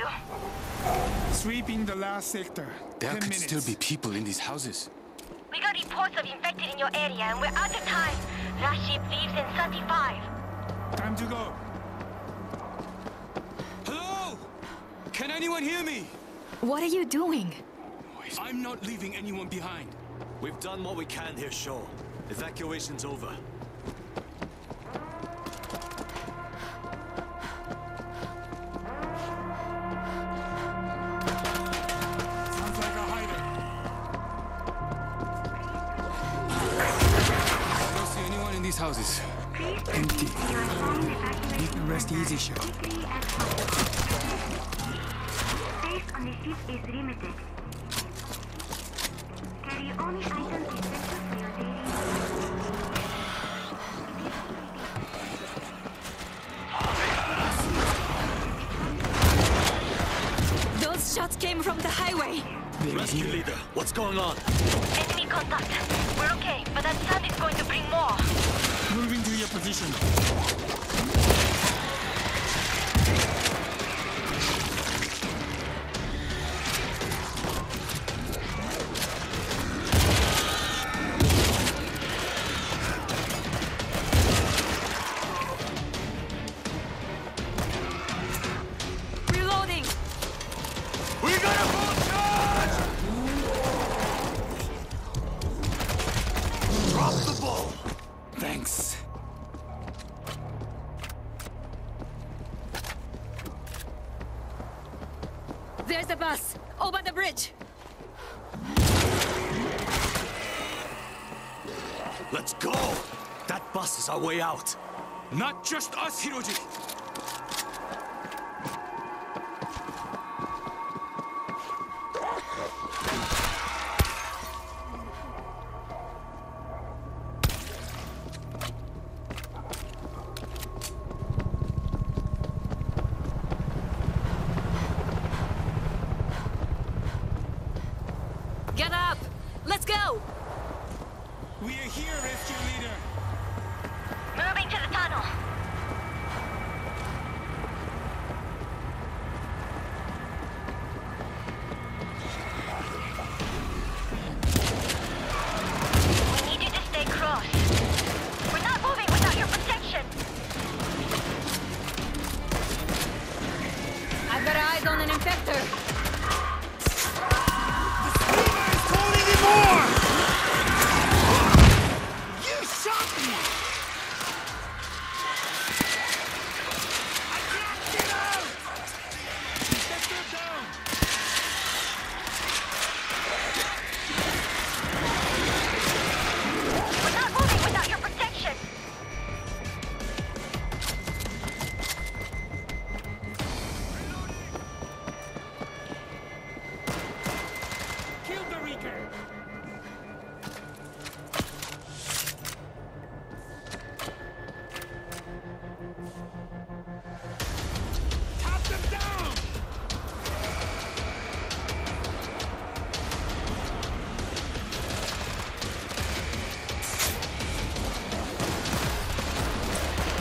you? Sweeping the last sector. There Ten could minutes. still be people in these houses. We got reports of infected in your area and we're out of time. Last ship leaves in 35. Time to go. Hello? Can anyone hear me? What are you doing? I'm not leaving anyone behind. We've done what we can here, Shaw. Evacuation's over. Houses. Empty. Make the rest easy, Shaw. Space on the ship is limited. Carry only items essential for your daily Those shots came from the highway. Rescue leader, what's going on? Enemy contact. We're okay, but that sound is going to bring more. Position. There's the bus. Over the bridge. Let's go! That bus is our way out. Not just us, Hiroji.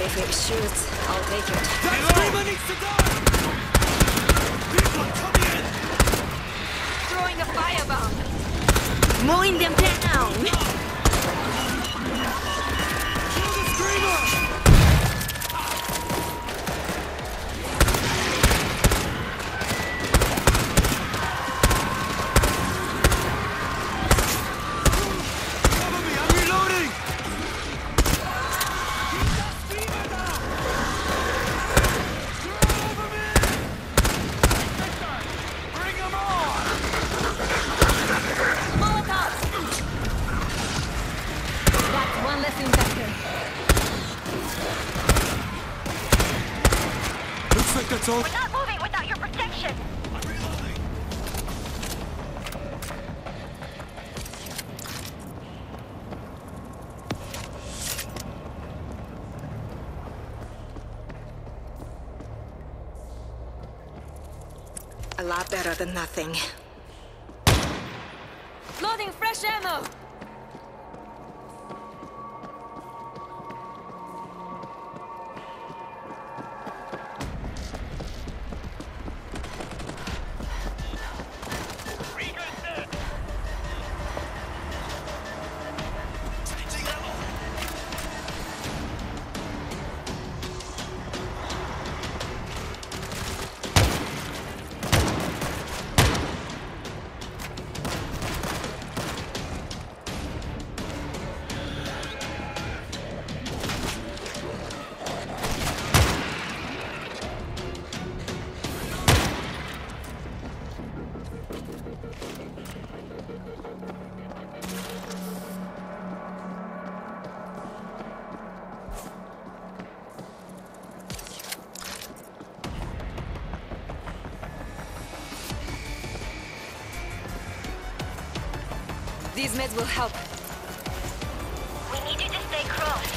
If it shoots, I'll take it. That screamer needs to die! Big one coming in! Throwing a firebomb. Mowing them down. Kill the screamer! That's all. We're not moving without your protection. I'm reloading! A lot better than nothing. Loading fresh ammo. These meds will help. We need you to stay close.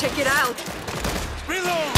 Check it out. Reload!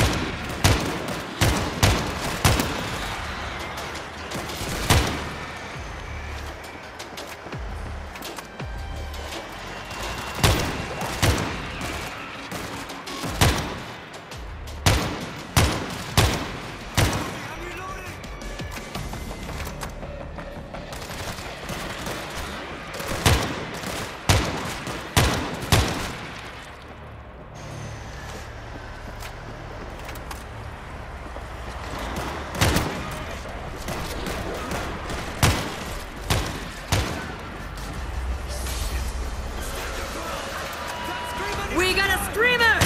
Got a screamer!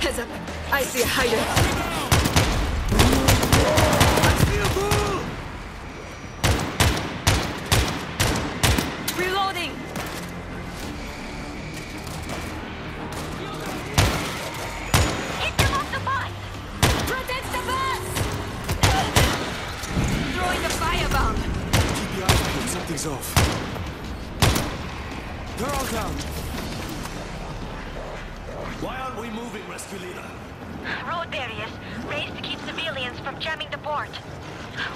Heads up. I see a hider. Reloading! Off. They're all down. Moving, rescue leader? Road barriers, raised to keep civilians from jamming the port.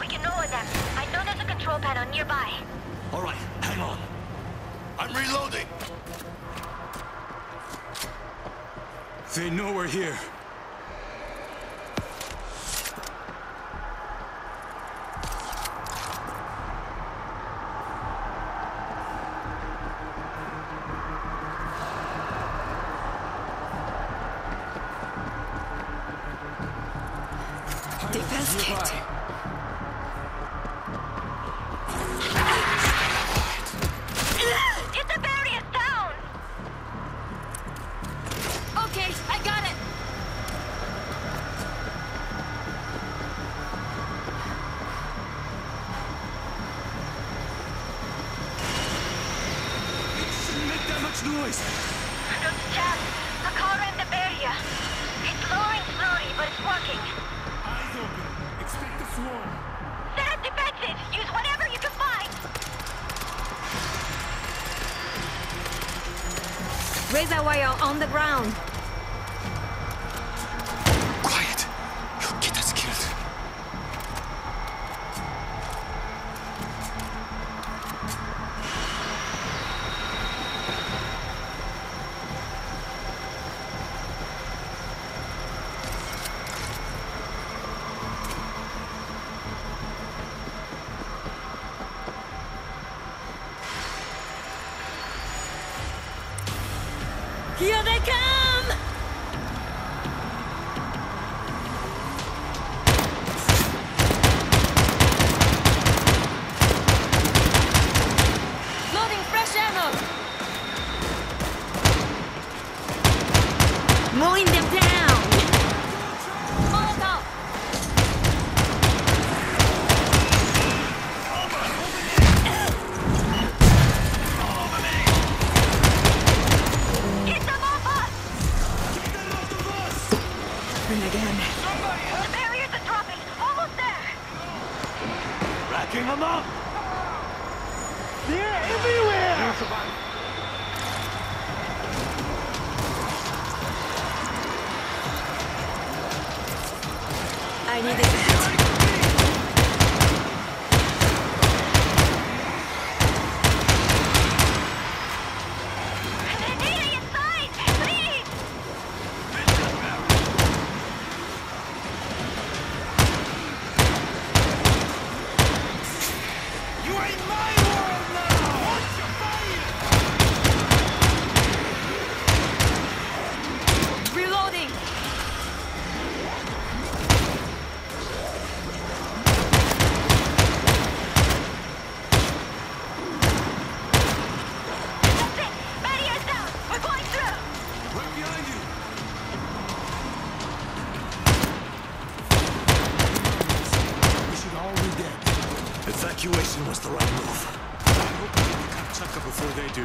We can lower them. I know there's a control panel nearby. All right, hang on. I'm reloading. They know we're here. Razor wire on the ground. Here I needed that. Evacuation was the right move. I hope we can Kamchatka before they do.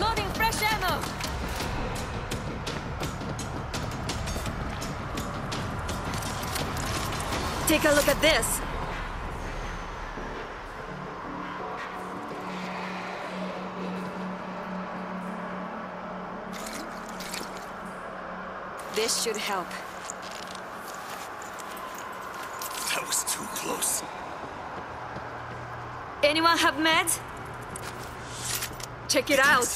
Loading fresh ammo! Take a look at this. This should help. That was too close. Anyone have meds? Check it out.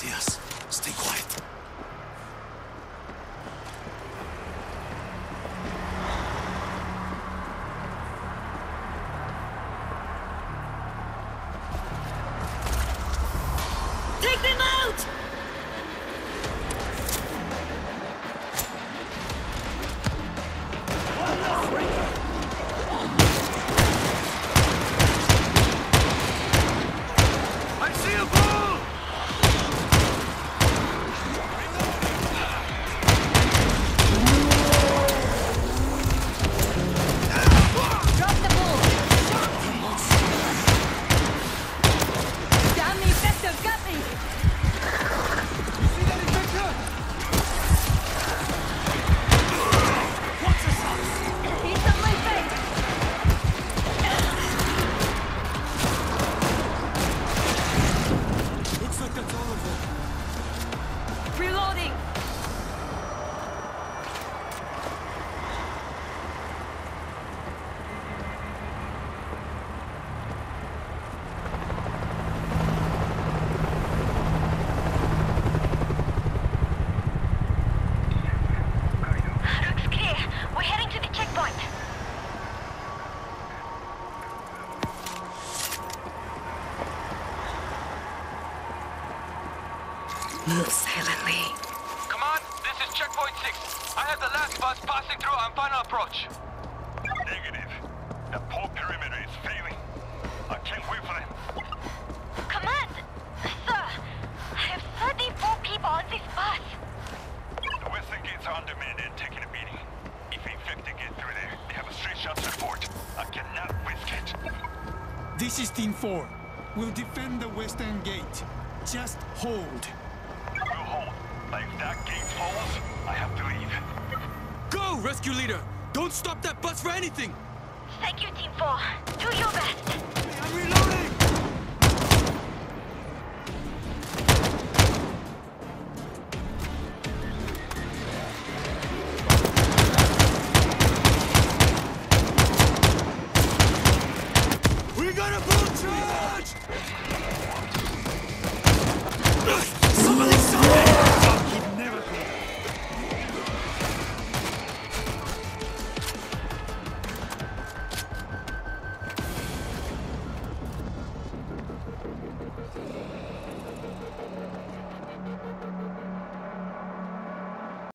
Move silently. Command, this is checkpoint 6. I have the last bus passing through on final approach. Negative. The pole perimeter is failing. I can't wait for them. Command! Sir, I have 34 people on this bus. The western gates are undermanned and taking a beating. If infected get through there, they have a straight shot to the port. I cannot risk it. This is Team 4. We'll defend the western gate. Just hold. We'll hold. But if that gate falls, I have to leave. Go, rescue leader! Don't stop that bus for anything! Thank you, Team 4. Do your best. I'm reloading!